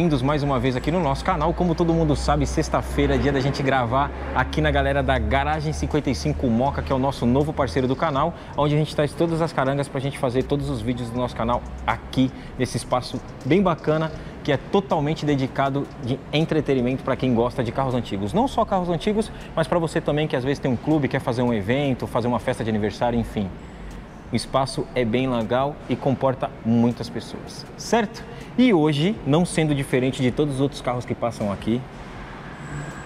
bem-vindos mais uma vez aqui no nosso canal. Como todo mundo sabe, sexta-feira é dia da gente gravar aqui na galera da Garagem 55 Moca, que é o nosso novo parceiro do canal, onde a gente traz todas as carangas para a gente fazer todos os vídeos do nosso canal aqui, nesse espaço bem bacana, que é totalmente dedicado de entretenimento para quem gosta de carros antigos. Não só carros antigos, mas para você também que às vezes tem um clube, quer fazer um evento, fazer uma festa de aniversário, enfim. O espaço é bem legal e comporta muitas pessoas, certo? E hoje, não sendo diferente de todos os outros carros que passam aqui,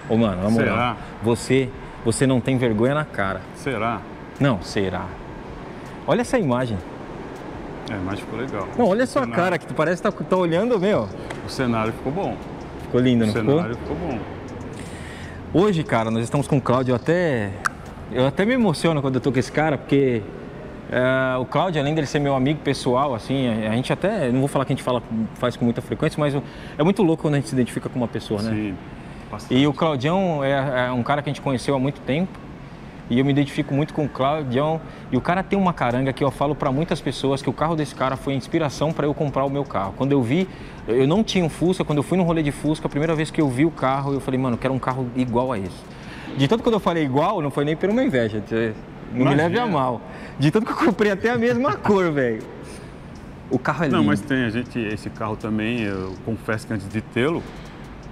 ô mano, moral, Será? você, você não tem vergonha na cara. Será? Não, será? Olha essa imagem. É, mas ficou legal. Não, olha a O sua cenário- cara que tu parece que tá, tá olhando, meu. O cenário ficou bom. Ficou lindo, O não ficou? cenário ficou bom. Hoje, cara, nós estamos com o Cláudio. Eu até, eu até me emociono quando eu tô com esse cara, porque é, o Cláudio, além dele ser meu amigo pessoal, assim, a, a gente até, não vou falar que a gente fala, faz com muita frequência, mas o- é muito louco quando a gente se identifica com uma pessoa, né? Sim. bastante. E o Claudião é, é um cara que a gente conheceu há muito tempo. E eu me identifico muito com o Claudião. E o cara tem uma caranga que eu falo para muitas pessoas que o carro desse cara foi a inspiração para eu comprar o meu carro. Quando eu vi, eu não tinha um Fusca, quando eu fui no rolê de Fusca, a primeira vez que eu vi o carro, eu falei, mano, eu quero um carro igual a esse. De tanto quando eu falei igual, não foi nem por uma inveja. Não me Imagina. leve a mal. De tanto que eu comprei até a mesma cor, velho. O carro é lindo. Não, mas tem a gente, esse carro também, eu confesso que antes de tê-lo,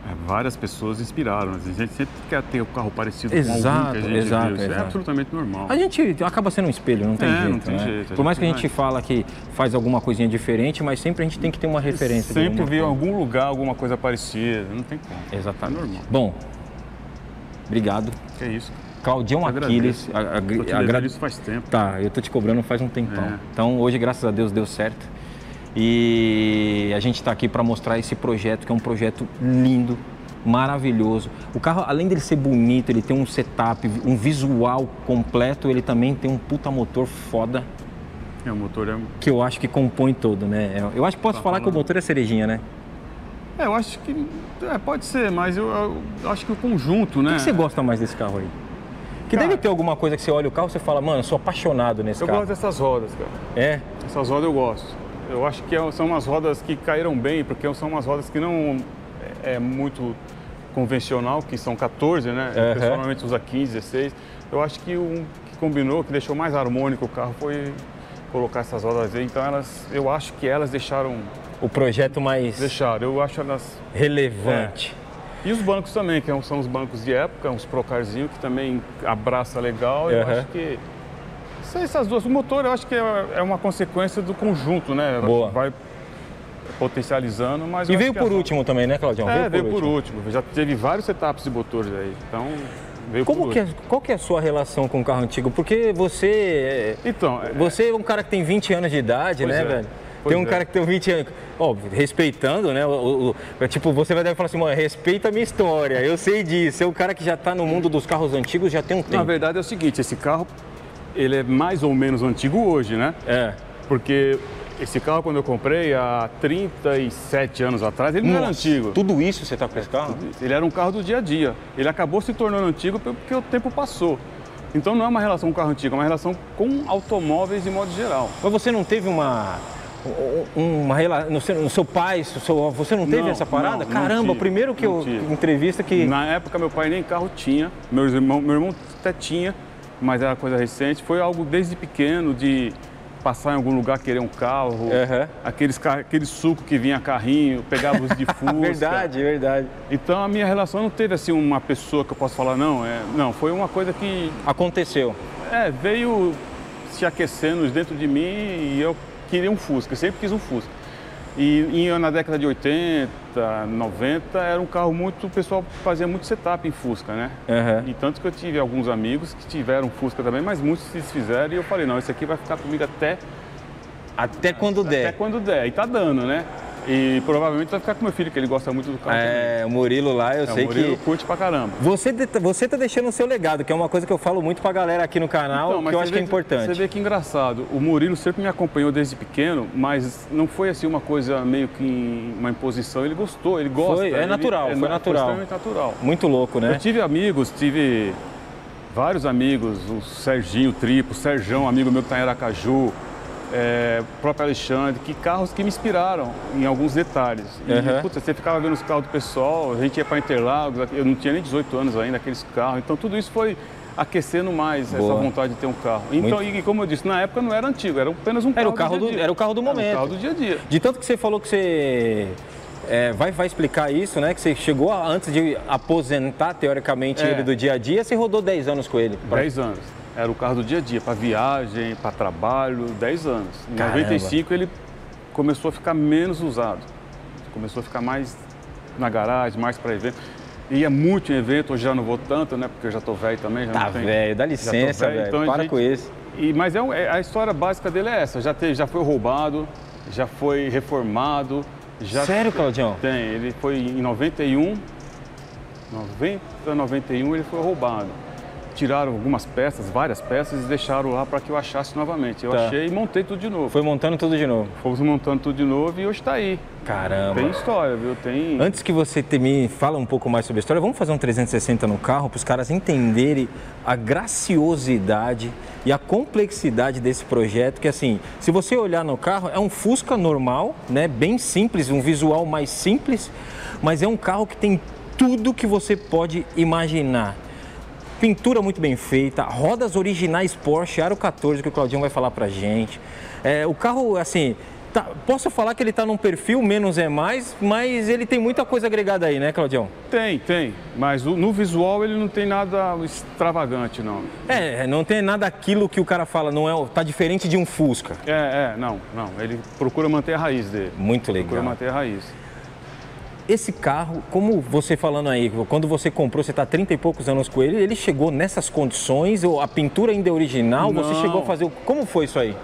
é, várias pessoas inspiraram. A gente sempre quer ter o carro parecido com algum Exato, que a gente exato, viu. Isso exato. é absolutamente normal. A gente acaba sendo um espelho, não tem É, jeito. não tem né? jeito, Por mais que a gente vai. fala que faz alguma coisinha diferente, mas sempre a gente tem que ter uma referência. Sempre vi em algum lugar alguma coisa parecida. Não tem como. Exatamente. É normal. Bom, obrigado. Que é isso. Claudião Aquiles. agradeço. a- a- Tô te devendo agrade- isso faz tempo. Tá, eu tô te cobrando faz um tempão. É. Então hoje, graças a Deus, deu certo. E a gente está aqui para mostrar esse projeto, que é um projeto lindo, maravilhoso. O carro, além dele ser bonito, ele tem um setup, um visual completo, ele também tem um puta motor foda. É, o motor é... que eu acho que compõe todo, né? Eu acho que posso Tá falar que o falando. motor é cerejinha, né? É, eu acho que... é, pode ser, mas eu, eu acho que o conjunto, né? O que você gosta mais desse carro aí? Que Cara- deve ter alguma coisa que você olha o carro e você fala, mano, eu sou apaixonado nesse Eu carro. gosto dessas rodas, cara. É? Essas rodas eu gosto. Eu acho que é- são umas rodas que caíram bem, porque são umas rodas que não é, é muito convencional, que são 14, né? Normalmente usa 15, 16. Eu acho que o que combinou, que deixou mais harmônico o carro foi colocar essas rodas aí. Então elas, eu acho que elas deixaram, O projeto mais deixaram. Eu acho elas relevante. E os bancos também, que são os bancos de época, uns procarzinho que também abraça legal. Eu acho que são essas duas. O motor eu acho que é é uma consequência do conjunto, né? Boa. Vai potencializando, mas E veio por a- último também, né, Claudião? É, veio por último. Já teve vários setups de motores aí. Então, veio Como por que é, último. qual que é a sua relação com o carro antigo? Porque você Então, é- você é um cara que tem 20 anos de idade, Pois né, é. velho? Pois tem um é. cara que tem 20 anos, óbvio, respeitando, né? O, o- tipo, você vai deve falar assim, mano, respeita a minha história, eu sei disso. É um cara que já tá no mundo dos carros antigos já tem um tempo. na verdade é o seguinte, esse carro ele é mais ou menos antigo hoje, né? É. Porque esse carro quando eu comprei há 37 anos atrás, ele não era Nossa, antigo. Tudo isso você tá com esse carro? Ele era um carro do dia a dia. Ele acabou se tornando antigo porque o tempo passou. Então não é uma relação com carro antigo, é uma relação com automóveis de modo geral. Mas você não teve uma. Uma relação. No seu, pai, seu- você não teve Não, essa parada? não, Caramba, primeiro que eu tive. entrevista que. Na época meu pai nem carro tinha, meus irmão, meu irmão até tinha, mas era coisa recente. Foi algo desde pequeno de passar em algum lugar querer um carro, Aham. aqueles aquele suco que vinha carrinho, pegava os de Fusca. Verdade, verdade. Então a minha relação não teve assim uma pessoa que eu posso falar não, é, não, foi uma coisa que Aconteceu. é, veio se aquecendo dentro de mim e eu queria um Fusca, sempre quis um Fusca. E, e na década de 80, 90, era um carro muito, o pessoal fazia muito setup em Fusca, né? Aham. E tanto que eu tive alguns amigos que tiveram Fusca também, mas muitos se desfizeram e eu falei, não, esse aqui vai ficar comigo até, Até quando até der. quando der. E tá dando, né? E provavelmente vai ficar com meu filho, que ele gosta muito do carro É, o Murilo lá, eu também. sei É, o Murilo que. curte pra caramba. Você, você tá deixando o seu legado, que é uma coisa que eu falo muito pra galera aqui no canal, Então, que eu acho que é vê importante. Você vê que engraçado. O Murilo sempre me acompanhou desde pequeno, mas não foi assim uma coisa meio que uma imposição. Ele gostou, ele gosta. Foi, é ele- natural, foi na- natural. extremamente natural. Muito louco, né? Eu tive amigos, tive vários amigos, o Serginho Tripo, o Serjão, amigo meu que está em Aracaju, é, próprio Alexandre, que carros que me inspiraram em alguns detalhes. E, Uhum. putz, você ficava vendo os carros do pessoal, a gente ia para Interlagos, eu não tinha nem 18 anos ainda, aqueles carros. Então tudo isso foi aquecendo mais Boa. essa vontade de ter um carro. Então, e como eu disse, na época não era antigo, era apenas um carro Era o carro dia do- dia. era o carro do Era momento. o carro do dia a dia. De tanto que você falou que você é, vai, vai explicar isso, né? Que você chegou a- antes de aposentar, teoricamente, É. ele do dia a dia, você rodou 10 anos com ele. 10 anos. Era o carro do dia a dia, para viagem, para trabalho, 10 anos. Em Caramba. 95 ele começou a ficar menos usado. Começou a ficar mais na garagem, mais para evento. Ia muito em evento, hoje já não vou tanto, né? Porque eu já tô velho também. Já Tá tenho- velho, dá licença, velho. então Para gente- com isso. E, mas é, um- é- a história básica dele é essa. Já, teve, já foi roubado, já foi reformado. Já Sério, Claudião? Tem. Ele foi em 91, 90, 91 ele foi roubado. Tiraram algumas peças, várias peças e deixaram lá para que eu achasse novamente. Eu Tá. achei e montei tudo de novo. Foi montando tudo de novo. Fomos montando tudo de novo e hoje está aí. Caramba. Tem história, viu? Tem. Antes que você me fala um pouco mais sobre a história, vamos fazer um 360 no carro para os caras entenderem a graciosidade e a complexidade desse projeto. Que assim, se você olhar no carro, é um Fusca normal, né? Bem simples, um visual mais simples, mas é um carro que tem tudo que você pode imaginar. Pintura muito bem feita, rodas originais Porsche Aro 14 que o Claudião vai falar pra gente. É, o carro, assim, tá- posso falar que ele tá num perfil menos é mais, mas ele tem muita coisa agregada aí, né, Claudião? Tem, tem. Mas no visual ele não tem nada extravagante, não. É, não tem nada aquilo que o cara fala, não é, tá diferente de um Fusca. É, é, não, não. Ele procura manter a raiz dele. Muito Procura legal. manter a raiz. Esse carro, como você falando aí, quando você comprou, você tá 30 e poucos anos com ele, ele chegou nessas condições, ou a pintura ainda é original, você Não. chegou a fazer. Como foi isso aí?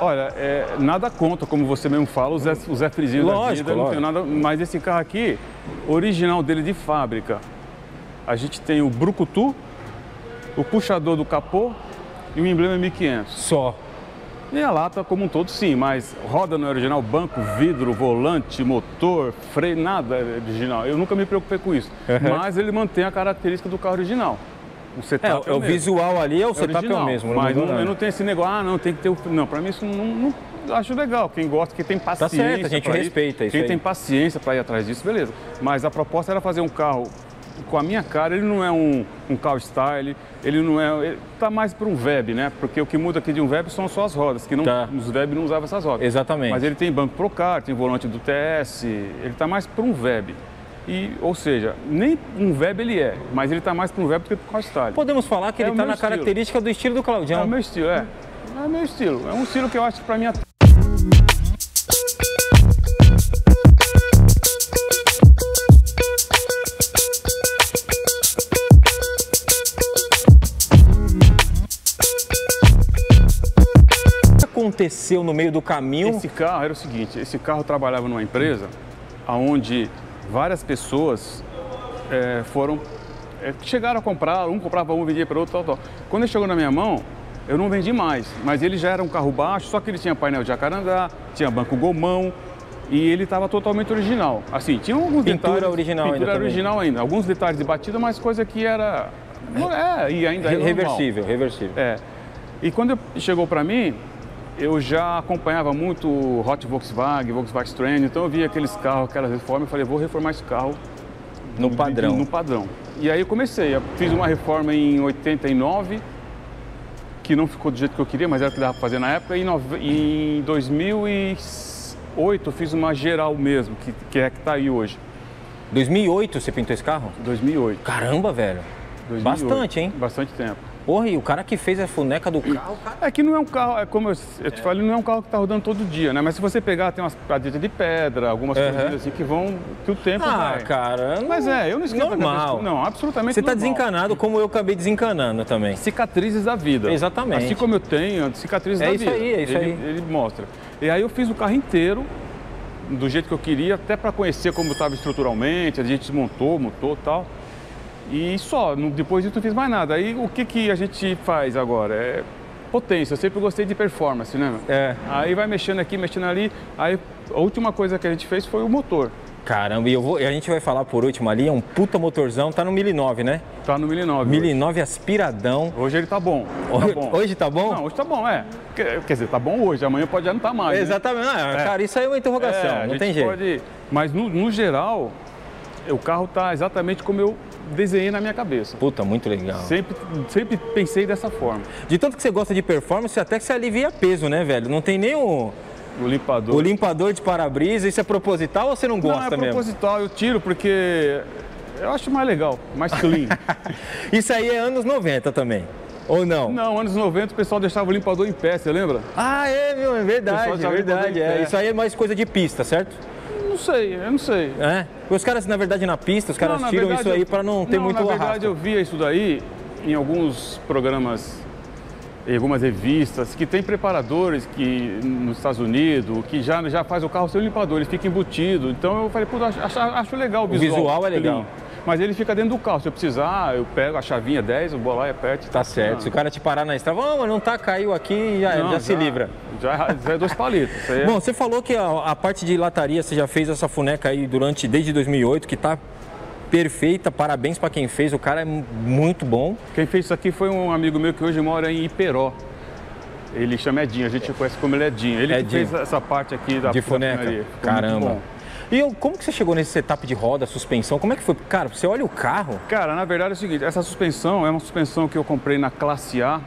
Olha, é, nada contra, como você mesmo fala, o Zé, o Zé Frizinho da Lógico, vida, não tem nada, mas esse carro aqui, original dele de fábrica, a gente tem o brucutu, o puxador do capô e o emblema 1500. Só. E a lata como um todo sim, mas roda não é original, banco, vidro, volante, motor, freio, nada é original. Eu nunca me preocupei com isso, Uhum. mas ele mantém a característica do carro original. O É, setup é, o o mesmo. visual ali é o setup é o original, mesmo. Mas não, eu não tenho esse negócio, ah, não, tem que ter o. Não, pra mim isso não. não- acho legal. Quem gosta, quem tem paciência. Tá certo, a gente respeita isso Quem aí. tem paciência para ir atrás disso, beleza. Mas a proposta era fazer um carro com a minha cara. Ele não é um, um carro style, ele não é. Ele tá mais para um Veb, né? Porque o que muda aqui de um Veb são só as rodas, que não, Tá. os Veb não usavam essas rodas. Exatamente. Mas ele tem banco Procar, tem volante do TS, ele tá mais para um Veb. E, ou seja, nem um Veb ele é, mas ele tá mais para um Veb do que para um carro style. Podemos falar que É ele tá meu na estilo. característica do estilo do É Claudião. o meu estilo, é. É o meu estilo. É um estilo que eu acho que pra mim é aconteceu no meio do caminho? Esse carro era o seguinte, esse carro trabalhava numa empresa onde várias pessoas é, foram, é, chegaram a comprar, um comprava um, vendia para outro, tal, tal. Quando ele chegou na minha mão, eu não vendi mais, mas ele já era um carro baixo, só que ele tinha painel de jacarandá, tinha banco gomão e ele estava totalmente original. Assim, tinha alguns Pintura detalhes... original pintura ainda também. original ainda. Alguns detalhes de batida, mas coisa que era... É, e ainda Re- é normal. reversível, reversível. É. E quando chegou para mim, eu já acompanhava muito Hot Volkswagen, Volkswagen Trend, então eu via aqueles carros, aquelas reformas, eu falei, vou reformar esse carro No padrão. No padrão. E aí eu comecei, eu fiz uma reforma em 89, que não ficou do jeito que eu queria, mas era o que dava para fazer na época, e em nove- em 2008 eu fiz uma geral mesmo, que, que é que está aí hoje, 2008 você pintou esse carro? 2008. Caramba, velho. 2008. Bastante, hein? Bastante tempo. Porra, e o cara que fez a funeca do carro, cara. É que não é um carro, é como eu, eu te falei, não é um carro que está rodando todo dia, né? Mas se você pegar, tem umas pradetas de pedra, algumas Aham. coisinhas assim que vão, que o tempo Ah, vai. cara. não- Mas é, eu não esquento a Normal. Não, absolutamente Você tá normal. desencanado como eu acabei desencanando também. Cicatrizes da vida. Exatamente. Assim como eu tenho, cicatrizes É da isso vida. aí, é isso ele, aí. Ele mostra. E aí eu fiz o carro inteiro, do jeito que eu queria, até para conhecer como estava estruturalmente, a gente desmontou, montou e tal. E só, depois disso não fiz mais nada. Aí o que, que a gente faz agora? É potência, eu sempre gostei de performance, né? É. Aí vai mexendo aqui, mexendo ali. Aí a última coisa que a gente fez foi o motor. Caramba, e vou, a gente vai falar por último ali, é um puta motorzão, tá no 1009, né? Tá no 1009. 1009 aspiradão. Hoje ele tá bom. Tá Hoje, bom. hoje tá bom? Não, hoje tá bom, é. Quer, quer dizer, tá bom hoje, amanhã pode já não tá mais. né? Exatamente. Ah, Cara, isso aí é uma interrogação, É, não tem jeito. Pode... Mas no, no geral, o carro tá exatamente como eu desenhei na minha cabeça. Puta, muito legal. Sempre, sempre pensei dessa forma. De tanto que você gosta de performance, até que você alivia peso, né, velho? Não tem nem o, O limpador. o limpador de para-brisa. Isso é proposital ou você não não, gosta é mesmo? proposital, eu tiro porque eu acho mais legal, mais clean. Isso aí é anos 90 também. Ou não? não, anos 90 o pessoal deixava o limpador em pé, você lembra? Ah, é, meu, é verdade, é verdade. É. Isso aí é mais coisa de pista, certo? Não sei, eu não sei. É. Os caras, na verdade, na pista, os caras Não, na tiram verdade, isso aí para não ter muito Na arrasto. verdade, eu via isso daí em alguns programas, em algumas revistas, que tem preparadores que nos Estados Unidos, que já, já faz o carro sem o limpador, ele fica embutido. Então eu falei, pô, acho, acho- legal o visual. visual é clean. Mas ele fica dentro do carro. Se eu precisar, eu pego a chavinha 10, eu vou lá e aperto. Tá certo. Se o cara te parar na estrada, oh, mas não tá, caiu aqui, já, Não, já se livra. Já, já é dois palitos. Isso aí é- Bom, você falou que a, a parte de lataria você já fez essa funeca aí durante desde 2008, que tá perfeita. Parabéns para quem fez, o cara é mu- muito bom. Quem fez isso aqui foi um amigo meu que hoje mora em Iperó. Ele chama Edinho, a gente conhece como ele é Edinho. Ele Edinho. fez essa parte aqui da de funeca. Caramba. E eu- como que você chegou nesse setup de roda, suspensão? Como é que foi? Cara, você olha o carro, Cara, na verdade é o seguinte, essa suspensão é uma suspensão que eu comprei na classe A,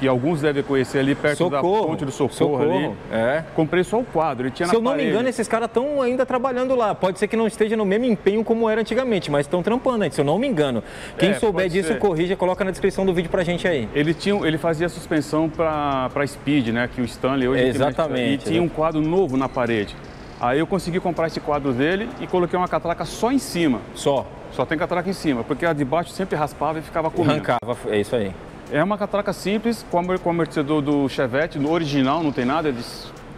que alguns devem conhecer ali perto da socorro, ponte do Socorro, ali. É. Comprei só o quadro, ele tinha Se eu não me engano, esses caras estão ainda trabalhando lá. Pode ser que não esteja no mesmo empenho como era antigamente, mas estão trampando ainda, se eu não me engano. Quem É, souber disso, ser. corrija, coloca na descrição do vídeo pra gente aí. Ele, tinha, ele fazia suspensão para Speed, né? Que o Stanley hoje Exatamente, E tinha um quadro novo na parede. Aí eu consegui comprar esse quadro dele e coloquei uma catraca só em cima. Só. Só tem catraca em cima, porque a de baixo sempre raspava e ficava comendo. Arrancava, é isso aí. É uma catraca simples, com o amortecedor do Chevette, no original, não tem nada de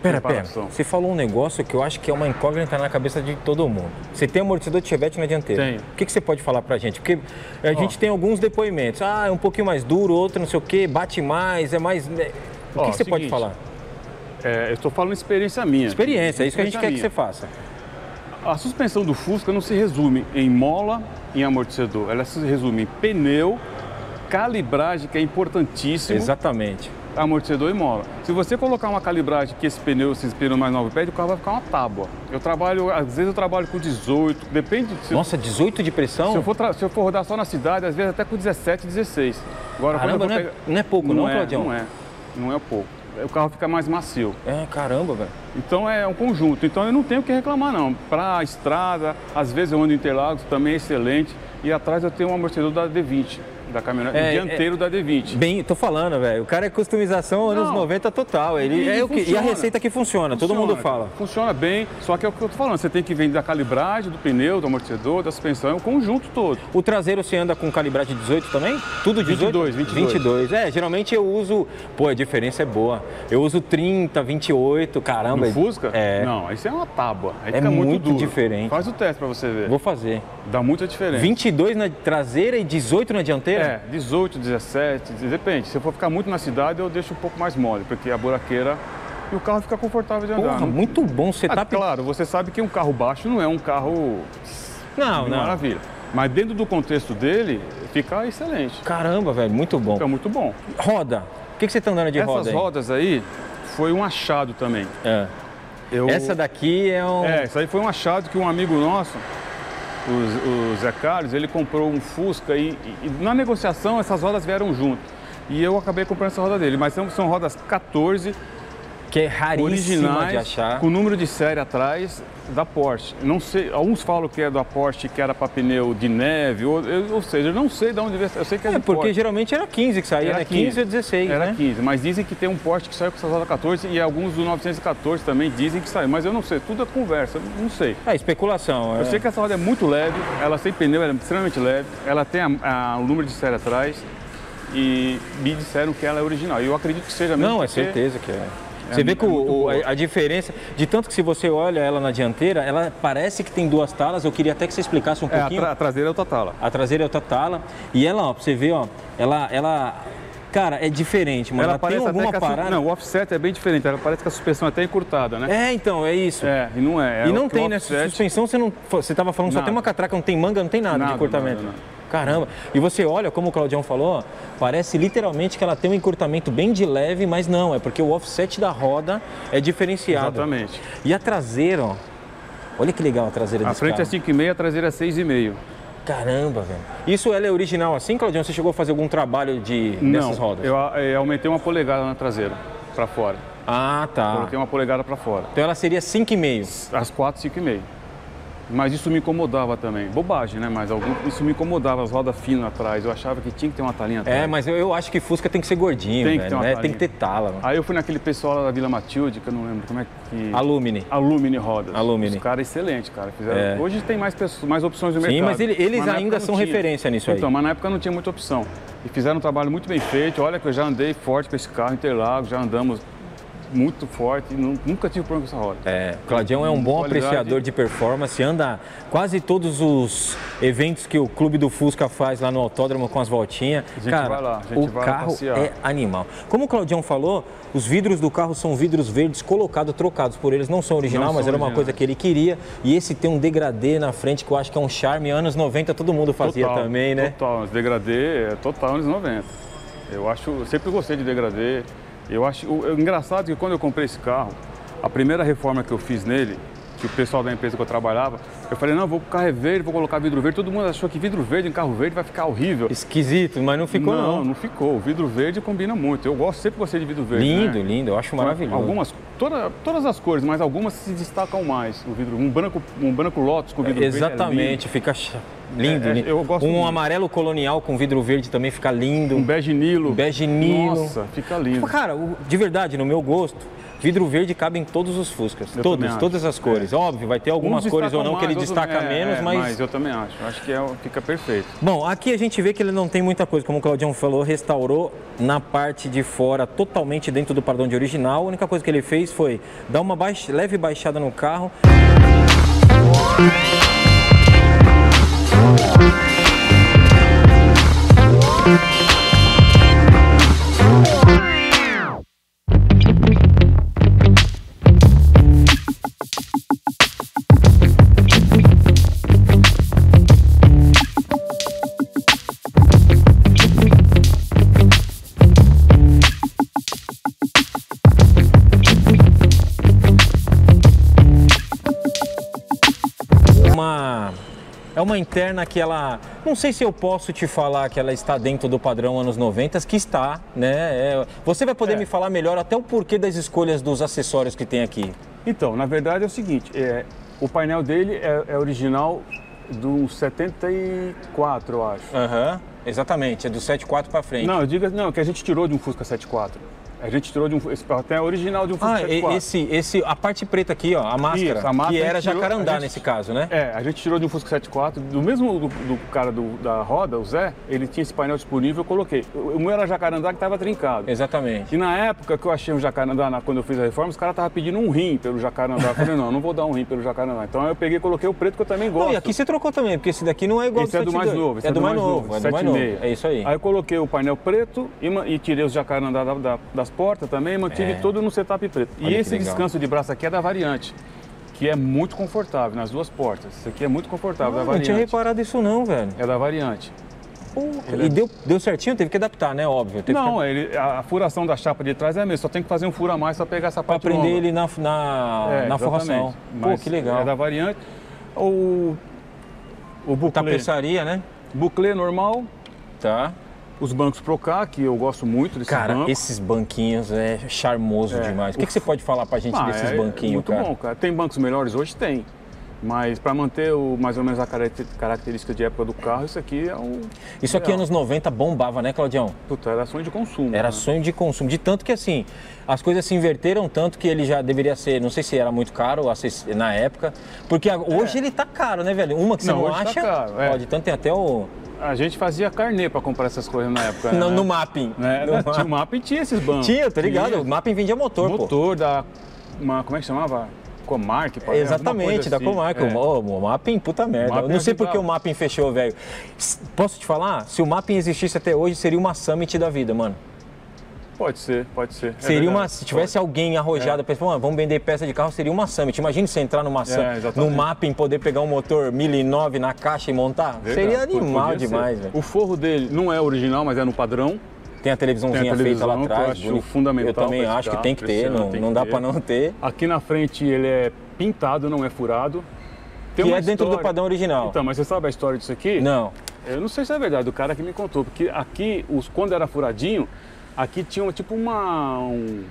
Pera, pera. Você falou um negócio que eu acho que é uma incógnita na cabeça de todo mundo. Você tem amortecedor de chevette na dianteira. Tenho. O que, que você pode falar pra gente? Porque a gente tem alguns depoimentos. Ah, é um pouquinho mais duro, outro não sei o quê, bate mais, é mais... né? O que, Ó, que você pode seguinte, falar? É, eu estou falando experiência minha. Experiência, é isso que a gente quer que você faça. minha. A suspensão do Fusca não se resume em mola e amortecedor. Ela se resume em pneu, calibragem, que é importantíssimo, Exatamente. amortecedor e mola. Se você colocar uma calibragem que esse pneu, esse pneu mais novo pede, o carro vai ficar uma tábua. Eu trabalho, às vezes eu trabalho com 18, depende se, Nossa, 18 de pressão? se eu, for se eu for rodar só na cidade, às vezes até com 17, 16. Agora, Caramba, não é- pegar- não é pouco não, é, Claudião? Não é, não é pouco. O carro fica mais macio. É, caramba, velho. Então é um conjunto. Então eu não tenho o que reclamar não. Para a estrada, às vezes eu ando em Interlagos, também é excelente. E atrás eu tenho um amortecedor da D20, da caminhonete, É, dianteiro da D20. Bem, tô falando, velho. O cara é customização anos Não. 90 total. Ele E é o que, e a funciona. receita que funciona, todo mundo fala. Funciona bem, só que é o que eu tô falando. Você tem que ver da calibragem, do pneu, do amortecedor, da suspensão, é o conjunto todo. O traseiro você anda com calibragem de 18 também? Tudo 18? 22, 22. 22. É, geralmente eu uso. Pô, a diferença é boa. Eu uso 30, 28, caramba. No Fusca? É. Não, isso é uma tábua. Aí É fica muito, muito duro. diferente. Faz o teste para você ver. Vou fazer. Dá muita diferença. 22 na traseira e 18 na dianteira? É, 18, 17, depende. Se eu for ficar muito na cidade, eu deixo um pouco mais mole, porque a buraqueira e o carro fica confortável de andar. Porra, Não- muito bom. Ah, Setup. claro, você sabe que um carro baixo não é um carro Não, não. maravilha. Mas dentro do contexto dele, fica excelente. Caramba, velho, muito bom. Fica muito bom. Roda. O que, que você tá andando de Essas roda aí? rodas aí foi um achado também. É. Eu- Essa daqui é um. É, isso aí foi um achado que um amigo nosso, o, o Zé Carlos, ele comprou um Fusca e, e na negociação essas rodas vieram junto. E eu acabei comprando essa roda dele, mas são, são rodas 14 que é raríssima de achar. com número de série atrás da Porsche. Não sei, alguns falam que é da Porsche que era para pneu de neve, ou, eu- ou seja, eu não sei de onde veio, eu sei que é, É, porque Porsche. geralmente era 15 que saía, Era né? 15 ou 16, Era né? 15, mas dizem que tem um Porsche que saiu com essa roda 14 e alguns do 914 também dizem que saiu, mas eu não sei, tudo é conversa, não sei. É, especulação. Eu é. sei que essa roda é muito leve, ela sem pneu, ela é extremamente leve, ela tem a- a- o número de série atrás e me disseram que ela é original. E eu acredito que seja mesmo. Não, é certeza que é. Você é vê que muito o- a, a diferença, de tanto que se você olha ela na dianteira, ela parece que tem duas talas. Eu queria até que você explicasse um É, a, pouquinho. tra- a traseira é outra tala. A traseira é outra tala. E ela, ó, pra você ver, ó, ela, ela Cara, é diferente, mano. Ela Ela tem parece alguma até a, parada. Não, o offset é bem diferente. Ela parece que a suspensão é até encurtada, né? É, então, é isso. É, e não é. é e não tem nessa offset- suspensão, você não. Você tava falando, só Nada. tem uma catraca, não tem manga, não tem nada, de Nada, encurtamento. nada, nada. Caramba. E você olha, como o Claudião falou, parece literalmente que ela tem um encurtamento bem de leve, mas não, é porque o offset da roda é diferenciado. Exatamente. E a traseira, ó. Olha que legal a traseira A desse frente carro. é 5,5, a traseira é 6,5. Caramba, velho. Isso ela é original assim, Claudião? Você chegou a fazer algum trabalho de Não, dessas rodas? eu, eu aumentei uma polegada na traseira, para fora. Ah, tá. Coloquei uma polegada para fora. Então ela seria 5,5. As 4, 5,5. Mas isso me incomodava também. Bobagem, né? Mas algum, isso me incomodava, as rodas finas atrás. Eu achava que tinha que ter uma talinha atrás. É, mas eu, eu acho que Fusca tem que ser gordinho, Tem que velho, ter uma né? talinha. Tem que ter tala, mano. Aí eu fui naquele pessoal da Vila Matilde, que eu não lembro como é que... Alumine. Alumine Rodas. Alumine. Os caras excelentes, cara. Fizeram... É. Hoje tem mais, pessoas, mais opções no Sim, mercado. mas ele- eles Mas ainda são tinha. referência nisso aí. Então, mas na época não tinha muita opção. E fizeram um trabalho muito bem feito. Olha que eu já andei forte com esse carro, Interlagos, já andamos muito forte. e nu- Nunca tive problema com essa roda. É, Claudião é um bom Qualidade. apreciador de performance, anda quase todos os eventos que o Clube do Fusca faz lá no autódromo com as voltinhas. A gente Cara, vai lá, a gente o vai carro passear. é animal. Como o Claudião falou, os vidros do carro são vidros verdes colocados, trocados por eles. Não são original, Não mas são era uma coisa que ele queria. E esse tem um degradê na frente que eu acho que é um charme. Anos 90 todo mundo fazia Total, também, né? Total, degradê é total anos 90. Eu acho, eu sempre gostei de degradê. Eu acho, o, o engraçado é que quando eu comprei esse carro, a primeira reforma que eu fiz nele, que o pessoal da empresa que eu trabalhava, eu falei, não, vou o carro é verde, vou colocar vidro verde. Todo mundo achou que vidro verde em carro verde vai ficar horrível. Esquisito, mas não ficou não, não. não ficou. O vidro verde combina muito. Eu gosto, sempre gostei de vidro verde. Lindo, né? lindo, eu acho maravilhoso. Algumas, toda, todas as cores, mas algumas se destacam mais. O vidro, um branco, um branco Lotus com vidro verde. é lindo. Exatamente, fica ch- lindo, É, é, lindo. eu gosto um muito. amarelo colonial com vidro verde também fica lindo. Um bege Nilo. Bege Nilo. Nossa, fica lindo. Tipo, Cara, de verdade, no meu gosto, vidro verde cabe em todos os Fuscas. Eu todos, todas as cores. Óbvio, vai ter algumas Uns cores ou não que ele mais, destaca é, menos, é, mas... eu também acho. Acho que é- fica perfeito. Bom, aqui a gente vê que ele não tem muita coisa, como o Claudião falou, restaurou na parte de fora, totalmente dentro do pardão de original. A única coisa que ele fez foi dar uma baixa- leve baixada no carro. Uma interna que ela, não sei se eu posso te falar que ela está dentro do padrão anos 90, que está, né? É, você vai poder É. me falar melhor até o porquê das escolhas dos acessórios que tem aqui. Então, na verdade é o seguinte, é, o painel dele é, é original do 74, eu acho. Aham, exatamente, é do 74 para frente. Não, eu digo não, que a gente tirou de um Fusca 74. A gente tirou de um esse até é original de um Fusca Ah, e- 74. esse, esse, a parte preta aqui, ó, a máscara, Isso, a máscara que era tirou- jacarandá gente- nesse caso, né? É, a gente tirou de um Fusca 74, do mesmo do, do cara do- da roda, o Zé, ele tinha esse painel disponível, eu coloquei. O, meu era jacarandá que estava trincado. Exatamente. E na época que eu achei um jacarandá, na- quando eu fiz a reforma, os caras estavam pedindo um rim pelo jacarandá. Eu falei, não, não vou dar um rim pelo jacarandá. Então aí eu peguei e coloquei o preto que eu também gosto. Não, e aqui você trocou também, porque esse daqui não é igual Esse ao é do mais 72. novo. esse é do mais novo, é do mais novo. 7,5. É isso aí. Aí eu coloquei o painel preto e, e tirei os jacarandá da- da- das portas também mantive É. todo no setup preto. Olha e esse descanso de braço aqui é da variante, que é muito confortável nas duas portas. Isso aqui é muito confortável, Ah, da não variante. tinha reparado isso não, velho. É da variante. E deu, deu certinho? Teve que adaptar, né? Óbvio. Não, que... ele, a, furação da chapa de trás é a mesma, só tem que fazer um furo a mais para pegar essa Pra parte prender longa. ele na, na, É, na forração. Pô, que legal. É da variante. O, o buclê, Tapeçaria, né? buclê normal, Tá. Os bancos Procá, que eu gosto muito desses Cara, bancos. esses banquinhos é charmoso É. demais. O que, que você pode falar pra gente Ah, desses é banquinhos, muito cara? bom, cara. Tem bancos melhores hoje? Tem. Mas para manter o, mais ou menos a caracter- característica de época do carro, isso aqui é um. Isso aqui anos 90 bombava, né, Claudião? Puta, era sonho de consumo. Era né? sonho de consumo. De tanto que assim, as coisas se inverteram tanto que ele já deveria ser, não sei se era muito caro na época, porque a- hoje ele tá caro, né, velho? Uma que você É. Não, não, tá acha, caro, é. pode, tanto tem até o A gente fazia carnê para comprar essas coisas na época. no, né? no mapping. Né? No Tinha mapping. o e tinha esses bancos. Tinha, tá ligado? Tinha. O mapping vendia motor, pô. Motor da. Uma, como é que chamava? Comark, parece, Exatamente, alguma coisa da assim. Comarca. É. O, o Mapping, puta merda. Mapping não sei porque o Mapping fechou, velho. Posso te falar? Se o Mapping existisse até hoje, seria uma Summit da vida, mano. Pode ser, pode ser. É seria verdade. uma. Se tivesse alguém arrojado, é. pensando, vamos vender peça de carro, seria uma Summit. Imagina você entrar numa Summit, no mapping, poder pegar um motor 1009 na caixa e montar. Verdade. Seria animal Podia demais, velho. O forro dele não é original, mas é no padrão. Tem a televisãozinha Tem a televisão, feita lá atrás. Eu acho fundamental. Eu também acho que tem que ter, não, não dá para não ter. Aqui na frente ele é pintado, não é furado. Tem que é dentro história... do padrão original. Então, mas você sabe a história disso aqui? Não. Eu não sei se é verdade, o cara que me contou, porque aqui, os, quando era furadinho, aqui tinha tipo uma. Um,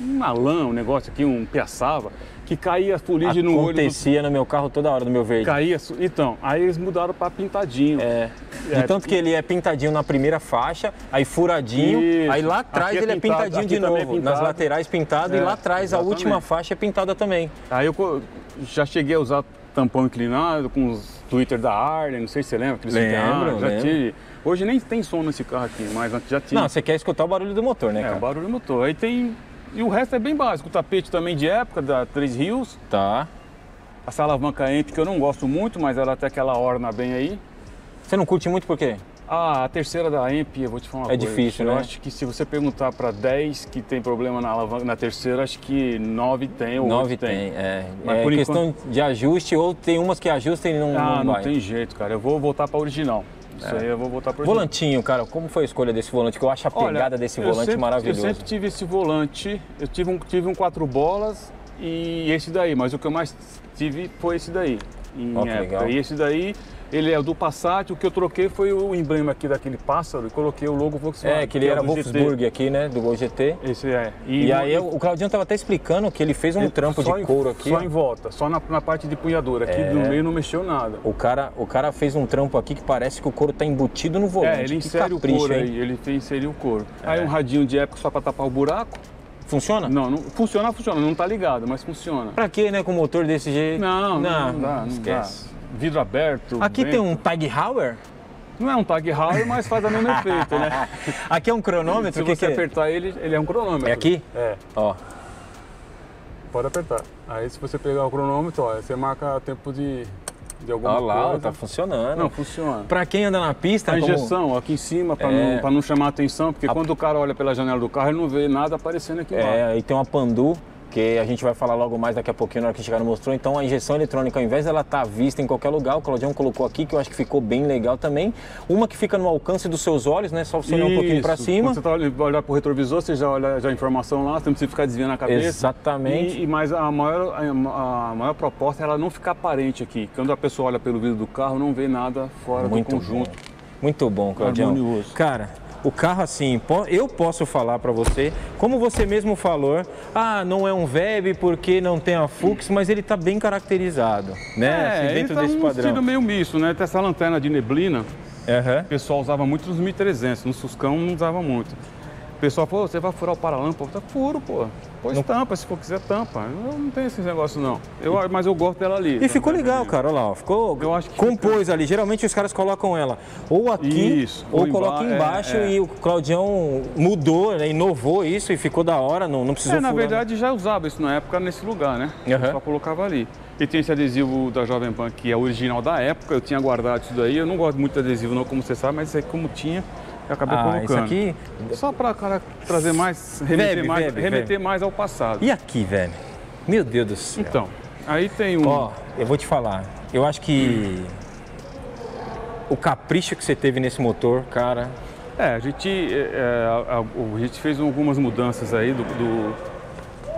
uma lã, um negócio aqui, um piaçava, que caía fuligem no olho. Acontecia do... no meu carro toda hora, no meu verde. Caía. Então, aí eles mudaram para pintadinho. É. é. tanto que ele é pintadinho na primeira faixa, aí furadinho, Isso. aí lá atrás é ele é pintadinho de é novo. É pintado. Nas laterais pintado é, e lá atrás exatamente. a última faixa é pintada também. Aí eu já cheguei a usar tampão inclinado com os Twitter da Arden, não sei se você lembra. Aqueles lembro, já tive. Hoje nem tem som nesse carro aqui, mas antes já tinha. Não, você quer escutar o barulho do motor, né, é, cara? É, o barulho do motor. Aí tem... E o resto é bem básico. O tapete também de época, da Três Rios. Tá. Essa alavanca Amp, que eu não gosto muito, mas ela até que ela orna bem aí. Você não curte muito por quê? Ah, a terceira da EMP, eu vou te falar uma é coisa. É difícil, eu né? Eu acho que se você perguntar para 10 que tem problema na alavanca, na terceira, acho que 9 tem ou 9 tem. tem. É, Mas é por questão enquanto... de ajuste ou tem umas que ajustam e não Ah, não, não tem jeito, cara. Eu vou voltar para original. Isso é. aí eu vou voltar original. Volantinho, cara, como foi a escolha desse volante? Que eu acho a pegada Olha, desse volante sempre, maravilhoso. Eu sempre tive esse volante. Eu tive um, tive um quatro bolas e esse daí, mas o que eu mais tive foi esse daí. Em oh, legal. E esse daí ele é do Passat, o que eu troquei foi o emblema aqui daquele pássaro e coloquei o logo Volkswagen. É, que ele que era é Wolfsburg aqui, né, do Gol GT. Esse é. E, e aí o Claudiano estava até explicando que ele fez um trampo de couro aqui. Só em volta, só na, na parte de punhadura. Aqui é. do meio não mexeu nada. O cara, o cara fez um trampo aqui que parece que o couro está embutido no volante. É, ele insere o couro hein? aí, ele inseriu o couro. É. Aí um radinho de época só para tapar o buraco. Funciona? Não, não, funciona, funciona, não tá ligado, mas funciona. Pra quê, né, com motor desse jeito? Não, não, não, não dá, não esquece. Dá vidro aberto. Aqui vento. tem um Tag Heuer? Não é um Tag Heuer, mas faz o mesmo efeito, né? Aqui é um cronômetro? Se que você que apertar ele, ele é um cronômetro. É aqui? É. Ó. Pode apertar. Aí se você pegar o cronômetro, ó, você marca tempo de, de alguma Olha lá, coisa. tá funcionando. Não, funciona. Pra quem anda na pista... A injeção como... aqui em cima, pra, é... não, pra não chamar atenção, porque a... quando o cara olha pela janela do carro, ele não vê nada aparecendo aqui embaixo. É, aí tem uma Pandu que a gente vai falar logo mais daqui a pouquinho na hora que chegar no mostrou. Então a injeção eletrônica, ao invés dela estar tá vista em qualquer lugar, o Claudião colocou aqui, que eu acho que ficou bem legal também. Uma que fica no alcance dos seus olhos, né? Só você olhar um pouquinho para cima. Quando você tá olhar para o retrovisor, você já olha já a informação lá, você não precisa ficar desviando a cabeça. Exatamente. E, mas a maior, a, a, maior proposta é ela não ficar aparente aqui. Quando a pessoa olha pelo vidro do carro, não vê nada fora Muito do conjunto. Bom. Muito bom, Claudião. Harmonioso. Cara, o carro assim, eu posso falar para você, como você mesmo falou, ah, não é um VEB porque não tem a Fux, mas ele está bem caracterizado, né? É, assim, dentro tá desse um padrão. estilo meio misto, né? Tem essa lanterna de neblina, uhum. o pessoal usava muito nos 1300, no Suscão não usava muito. O pessoal falou, você vai furar o paralâmpada? Eu furo, pô. Pois não... tampa, se for quiser tampa. Eu não tenho esse negócio não. Eu, mas eu gosto dela ali. E ficou legal, cara, olha lá. Ficou, eu acho que compôs fica... ali. Geralmente os caras colocam ela ou aqui isso, ou, ou colocam embaixo é, é. e o Claudião mudou, né, inovou isso e ficou da hora, não, não precisou é, na furar, verdade já usava isso na época nesse lugar, né? Uhum. Só colocava ali. E tem esse adesivo da Jovem Pan que é original da época, eu tinha guardado isso daí. Eu não gosto muito de adesivo não, como você sabe, mas isso aí como tinha, eu acabei ah, colocando. Isso aqui. Só para cara trazer mais, remeter, Vebe, mais, Vebe, remeter Vebe. mais ao passado. E aqui, velho? Meu Deus do céu. Então, aí tem um. Ó, eu vou te falar. Eu acho que o capricho que você teve nesse motor, cara. É, a gente, é, a, a, a gente fez algumas mudanças aí do, do,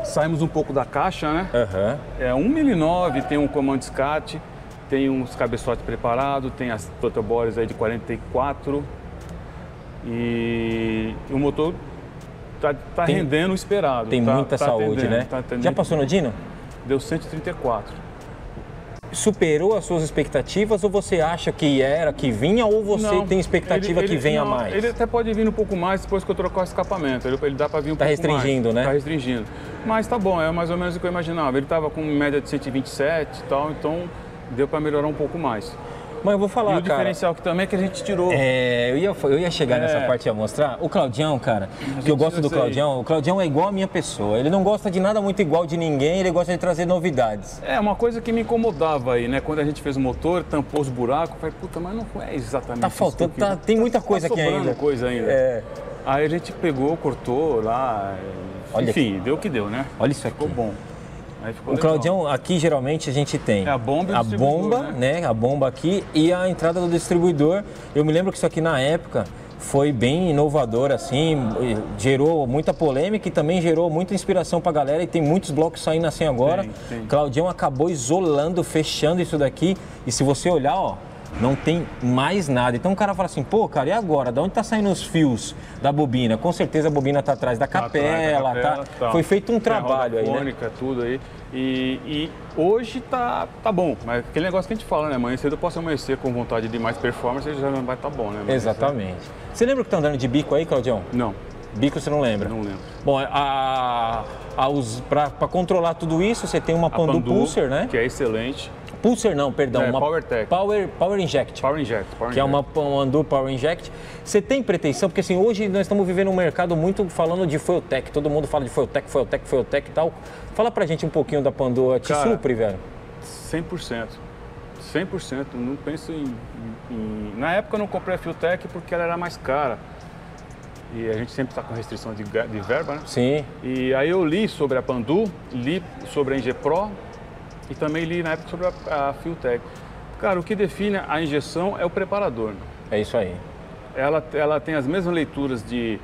Saímos um pouco da caixa, né? Uhum. É 1.9, tem um comando SCAT, tem uns cabeçotes preparados, tem as protobores aí de 44 e o motor tá, tá Tem- rendendo o esperado. Tem tá- muita tá saúde, atendendo, né? tá atendendo. Já passou no Dino? Deu 134. Superou as suas expectativas ou você acha que era, que vinha, ou você Não, tem expectativa ele- que ele- venha não, mais? Ele até pode vir um pouco mais depois que eu trocar o escapamento. Ele, ele dá para vir um Tá pouco mais. restringindo, né? Tá restringindo. Mas tá bom, é mais ou menos o que eu imaginava. Ele estava com média de 127 e tal, então deu para melhorar um pouco mais. Mas eu vou falar, e o cara. diferencial que também é que a gente tirou. É, eu ia, eu ia chegar É. nessa parte e ia mostrar. O Claudião, cara, que eu gosto do. Claudião, o Claudião é igual a minha pessoa. Ele não gosta de nada muito igual de ninguém, ele gosta de trazer novidades. É, uma coisa que me incomodava aí, né? Quando a gente fez o motor, tampou os buracos, falei, puta, mas não é exatamente Tá isso faltando, tá- queria. tem muita coisa tá aqui ainda. coisa ainda. É. Aí a gente pegou, cortou lá, Olha enfim, deu o que deu, né? Olha isso aqui. Ficou bom. O. Claudião, aqui geralmente a gente tem É a bomba e a bomba, né? A bomba aqui e a entrada do distribuidor. Eu me lembro que isso aqui na época foi bem inovador, assim, gerou muita polêmica e também gerou muita inspiração pra galera e tem muitos blocos saindo assim agora. Tem. Claudião acabou isolando, fechando isso daqui e se você olhar, ó, não tem mais nada. Então o cara fala assim, pô, cara, e agora? Da onde tá saindo os fios da bobina? Com certeza a bobina tá atrás da Tá atrás da capela, tá? capela, tal. Foi feito um Tem a trabalho aí, né? fônica, tudo aí. E, e hoje tá, tá bom, mas aquele negócio que a gente fala, né? Amanhã cedo eu posso amanhecer com vontade de mais performance, já não vai estar tá bom, né? Exatamente. Você lembra que tá andando de bico aí, Claudião? Não, Bico você não lembra? não lembro. Bom, a, para controlar tudo isso, você tem uma A Pandu, Pulsar, né? Que é excelente. Pulsar não, perdão. É, uma PowerTech. Power, Power Inject. Power Inject. Power Que é uma Inject. Pandu Power Inject. Você tem pretensão? Porque assim, hoje nós estamos vivendo um mercado muito falando de Fueltech. Todo mundo fala de Fueltech, Fueltech, Fueltech e tal. Fala pra gente um pouquinho da Pandu. Te Cara, supre, velho? 100%. 100%. Não penso em, em- Na época eu não comprei a Fiotech porque ela era mais cara. E a gente sempre está com restrição de, de verba, né? Sim. E aí eu li sobre a Pandu, li sobre a Ingepro e também li na época sobre a, a Fiotech. Cara, o que define a injeção é o preparador. É isso aí. Ela, ela tem as mesmas leituras de,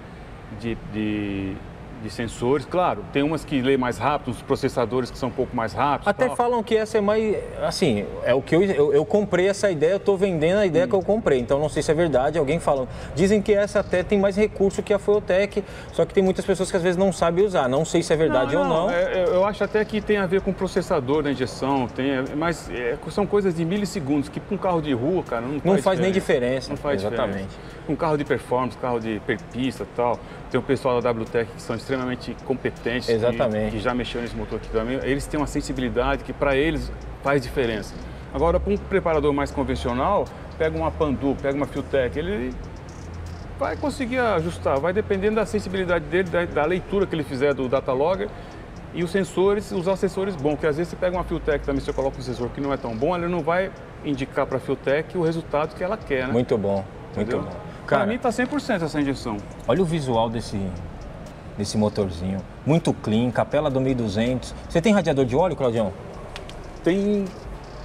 de, de, de sensores, claro, tem umas que lê mais rápido, os processadores que são um pouco mais rápidos. Até tal. falam que essa é mais. Assim, é o que eu, eu, eu comprei essa ideia, eu tô vendendo a ideia que eu comprei. Então não sei se é verdade, alguém falando. Dizem que essa até tem mais recurso que a Fueltech, só que tem muitas pessoas que às vezes não sabem usar. Não sei se é verdade ou não. é- é- eu acho até que tem a ver com o processador da injeção, tem, é, mas é, são coisas de milissegundos, que para um carro de rua, cara, não, Não faz nem diferença. Não faz Exatamente. diferença. Um carro de performance, carro de pista e tal, tem o pessoal da WTEC que são extremamente competentes, que- Exatamente. Que, já mexeram nesse motor aqui também, eles têm uma sensibilidade que para eles faz diferença. Agora, para um preparador mais convencional, pega uma Pandu, pega uma Fiotech, ele vai conseguir ajustar, vai dependendo da sensibilidade dele, da, da leitura que ele fizer do data logger e os sensores, usar os sensores bons, porque às vezes você pega uma Fiotech também, você coloca um sensor que não é tão bom, ele não vai indicar para a Fiotech o resultado que ela quer, né? Muito bom, muito Entendeu? bom. Para Cara, mim tá 100% essa injeção. olha o visual desse, desse motorzinho. Muito clean, capela do 1200. Você tem radiador de óleo, Claudião? Tem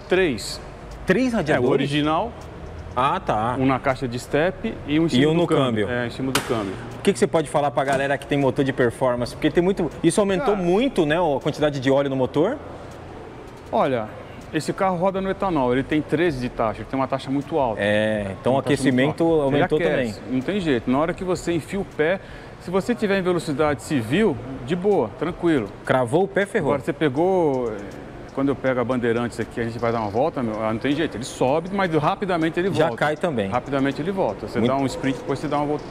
três. Três É, o radiadores? original, Ah, tá. um na caixa de step e um em cima E um do no câmbio. É, em cima do câmbio. O que, que você pode falar pra galera que tem motor de performance? Porque tem muito. Isso aumentou Cara. muito, né? A quantidade de óleo no motor. Olha, esse carro roda no etanol, ele tem 13 de taxa, ele tem uma taxa muito alta. É, então o aquecimento aumentou Ele também. aquece, Não tem jeito. Na hora que você enfia o pé, se você tiver em velocidade civil, de boa, tranquilo. Cravou o pé, ferrou. Agora você pegou. eh, Quando eu pego a Bandeirantes aqui, a gente vai dar uma volta, meu, ah, não tem jeito. Ele sobe, mas rapidamente ele Já volta. cai também. Rapidamente ele volta. Você Muito- dá um sprint, depois você dá uma volta.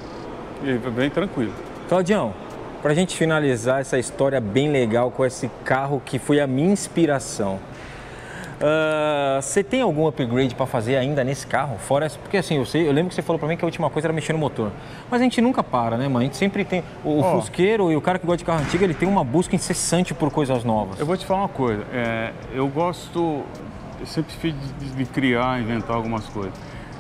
Ele vem tranquilo. Claudião, pra gente finalizar essa história bem legal com esse carro que foi a minha inspiração. Ah, Você tem algum upgrade para fazer ainda nesse carro? Fora essa, porque assim, eu, sei, eu lembro que você falou para mim que a última coisa era mexer no motor. Mas a gente nunca para, né, mano? A gente sempre tem. O, o Ó. fusqueiro e o cara que gosta de carro antigo, ele tem uma busca incessante por coisas novas. Eu vou te falar uma coisa. é, eu gosto. Eu sempre fiz de, de criar, inventar algumas coisas.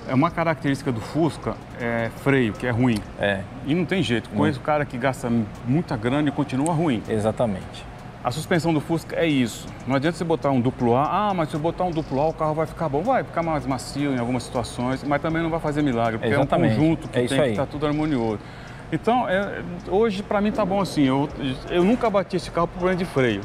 É uma característica do Fusca é freio, que é ruim. É, E não tem jeito. Conheço cara que gasta muita grana e continua ruim. exatamente. A suspensão do Fusca é isso. Não adianta você botar um duplo A. Ah, mas se eu botar um duplo A, o carro vai ficar bom. Vai ficar mais macio em algumas situações, mas também não vai fazer milagre, porque Exatamente. é um conjunto que É tem que estar tudo harmonioso. Então, é, hoje para mim tá bom assim. Eu, eu nunca bati esse carro por problema de freio.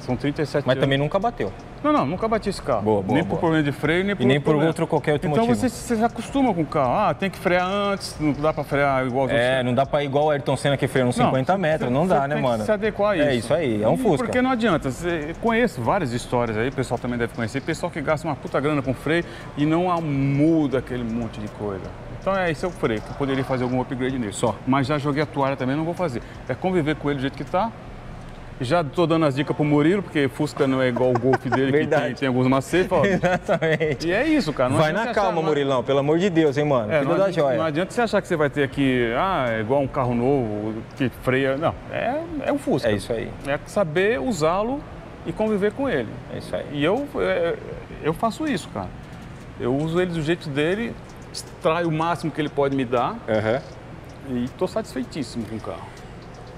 São 37 Mas anos. também nunca bateu. Não, não, nunca bati esse carro. Boa, boa, nem boa. por problema de freio, nem por E nem por outro qualquer outro Então motivo. você, você se acostuma com o carro. Ah, tem que frear antes, não dá para frear igual É, não dá pra ir igual o Ayrton Senna que freia uns 50 você- metros, não dá, tem né, que mano? se adequar a isso. É isso aí, é um Fusca. Porque não adianta. Conheço várias histórias aí, o pessoal também deve conhecer. Pessoal que gasta uma puta grana com freio e não muda aquele monte de coisa. Então é esse é o freio, que eu poderia fazer algum upgrade nisso. Só. Mas já joguei a toalha também, não vou fazer. É conviver com ele do jeito que tá. Já tô dando as dicas pro Murilo, porque Fusca não é igual o Golf dele, que tem, tem alguns macetes. Exatamente. E é isso, cara. Não Vai na calma, achar- Murilão, pelo amor de Deus, hein, mano? É, Cuida não, da joia. não adianta você achar que você vai ter aqui, ah, é igual um carro novo, que freia. Não, é, é um Fusca. É isso aí, É saber usá-lo e conviver com ele. é isso aí. E eu, é, eu faço isso, cara. Eu uso ele do jeito dele, extraio o máximo que ele pode me dar Aham. E estou satisfeitíssimo com o carro.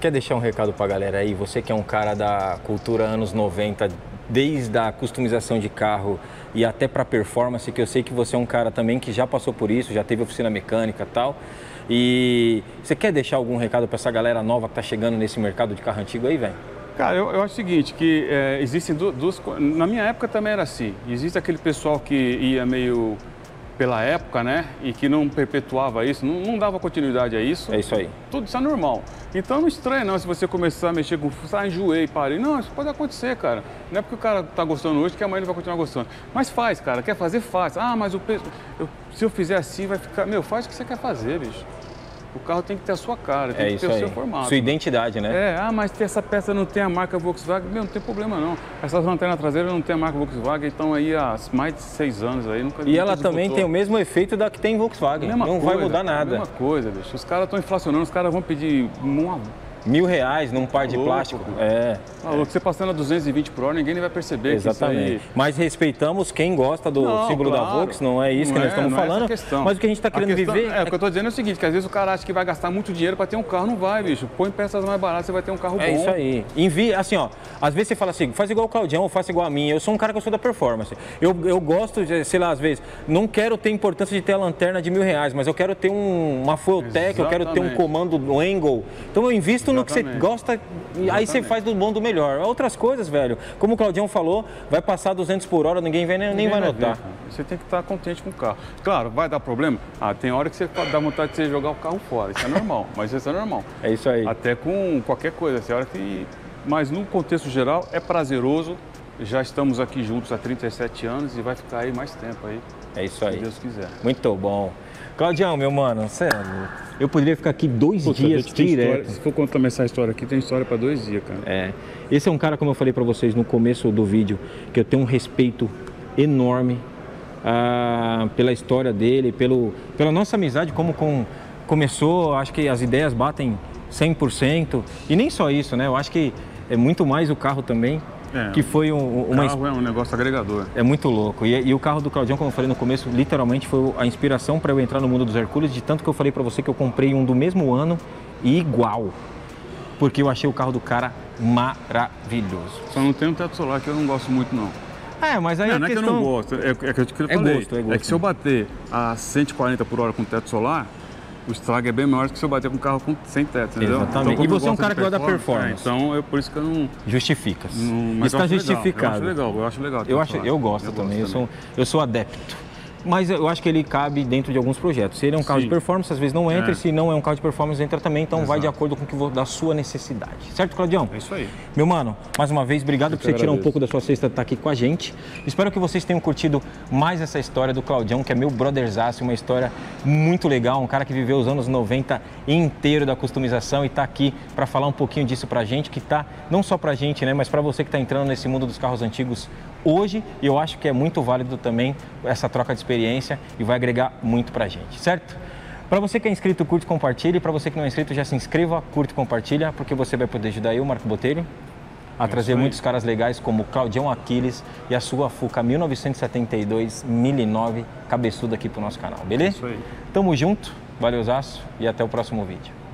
Quer deixar um recado para a galera aí? Você que é um cara da cultura anos 90, desde a customização de carro e até para performance, que eu sei que você é um cara também que já passou por isso, já teve oficina mecânica tal. E você quer deixar algum recado para essa galera nova que está chegando nesse mercado de carro antigo aí, velho? Cara, eu, eu, acho o seguinte, que é, existem duas... Na minha época também era assim. Existe aquele pessoal que ia meio pela época, né? E que não perpetuava isso, não, não, dava continuidade a isso. É isso aí. Tudo isso é normal. Então não estranha não se você começar a mexer com... Ah, enjoei, parei. Não, isso pode acontecer, cara. Não é porque o cara tá gostando hoje que amanhã ele vai continuar gostando. Mas faz, cara. Quer fazer, faz. Ah, mas o peso... Eu, se eu fizer assim, vai ficar... Meu, faz o que você quer fazer, bicho. O carro tem que ter a sua cara, tem é que ter aí. o seu formato. Sua identidade, né? É, ah, mas essa peça não tem a marca Volkswagen. Meu, não tem problema não. Essas lanternas traseiras não tem a marca Volkswagen, então aí há mais de seis anos aí. Nunca, e ela também tem o mesmo efeito da que tem Volkswagen. Mesma não coisa, vai mudar nada. Mesma coisa, bicho. Os caras estão inflacionando, os caras vão pedir uma mil reais num par de plástico. É. Tá louco, você passando a 220 por hora, ninguém vai perceber Exatamente. Aí... Mas respeitamos quem gosta do não, símbolo claro. da Volks, não é isso não que nós é, estamos falando. É mas o que a gente está querendo questão, viver. É, o que eu estou dizendo é o seguinte: que às vezes o cara acha que vai gastar muito dinheiro para ter um carro, não vai, bicho. Põe peças mais baratas, você vai ter um carro é bom. É isso aí. Envia, assim, ó. Às vezes você fala assim, faz igual o Claudião ou faça igual a mim. Eu sou um cara que eu sou da performance. Eu, eu gosto, de, sei lá, às vezes, não quero ter importância de ter a lanterna de mil reais, mas eu quero ter um, uma Fueltech, eu quero ter um comando um angle. Então eu invisto. No que você gosta e aí você faz do bom do melhor. Outras coisas, velho, como o Claudião falou, vai passar 200 por hora, ninguém, vê, nem, ninguém vai notar. Ver, você tem que estar contente com o carro. Claro, vai dar problema? Ah, tem hora que você dá vontade de você jogar o carro fora. Isso é normal, mas isso é normal. É isso aí. Até com qualquer coisa. Tem hora que... Mas no contexto geral, é prazeroso. Já estamos aqui juntos há 37 anos e vai ficar aí mais tempo aí. É isso aí. Se Deus quiser. Muito bom. Claudião, meu mano, sério, eu poderia ficar aqui dois Puta, dias direto. Se for contar essa história aqui, tem história para dois dias, cara. É. Esse é um cara, como eu falei para vocês no começo do vídeo, que eu tenho um respeito enorme ah, pela história dele, pelo, pela nossa amizade, como com, começou, acho que as ideias batem 100%. E nem só isso, né? Eu acho que é muito mais o carro também. É, que foi um, uma... carro é um negócio agregador. É muito louco. E, e, o carro do Claudião, como eu falei no começo, literalmente foi a inspiração para eu entrar no mundo dos Hercules, de tanto que eu falei para você que eu comprei um do mesmo ano e igual. Porque eu achei o carro do cara maravilhoso. Só não tem um teto solar que eu não gosto muito não. É, mas aí não, não questão... é que eu não gosto, é, é que eu, que eu é falei. Gosto, é, gosto. é que se eu bater a 140 por hora com teto solar, o estrago é bem maior do que se eu bater com um carro com, sem teto, entendeu? Exatamente. Então, e você é um cara que gosta da performance. Então, é por isso que eu não... Justifica. Não, Está justificado. Legal. Eu acho legal, eu acho legal. Eu, acho, eu gosto eu também. Gosto eu, também. Sou, eu sou adepto mas eu acho que ele cabe dentro de alguns projetos. Se ele é um carro Sim. de performance, às vezes não entra, é. se não é um carro de performance, entra também, então Exato. vai de acordo com o que da sua necessidade. Certo, Claudião? É isso aí. Meu mano, mais uma vez, obrigado eu por você tirar um pouco da sua sexta estar aqui com a gente. Espero que vocês tenham curtido mais essa história do Claudião, que é meu brotherzaço, uma história muito legal, um cara que viveu os anos 90 inteiro da customização e está aqui para falar um pouquinho disso pra gente, que tá não só pra gente, né, mas para você que está entrando nesse mundo dos carros antigos hoje e eu acho que é muito válido também essa troca de experiência e vai agregar muito para a gente, certo? Para você que é inscrito, curte, compartilhe. Para você que não é inscrito, já se inscreva, curte, compartilha, porque você vai poder ajudar eu, Marco Botelho, a trazer muitos caras legais como Claudião Aquiles e a sua Fuca 1972 1009 cabeçuda aqui para o nosso canal, beleza? Isso aí. Tamo junto, valeu, Zaço, e até o próximo vídeo.